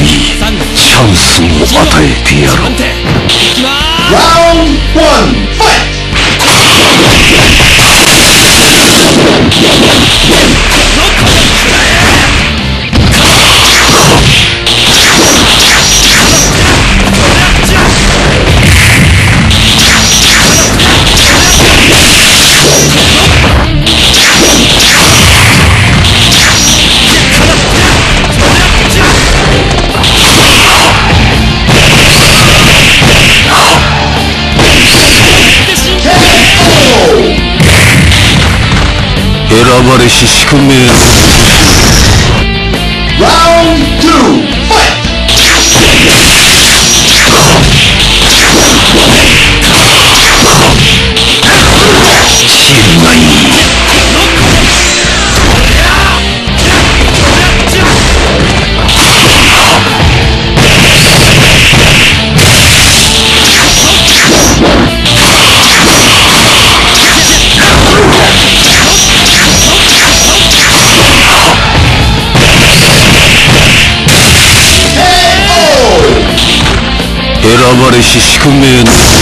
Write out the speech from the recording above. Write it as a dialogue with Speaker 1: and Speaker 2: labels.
Speaker 1: にチャンスを与えてや
Speaker 2: る
Speaker 1: 選ばれし宿命
Speaker 2: Round two, fight!
Speaker 1: 知 選ばれし宿命の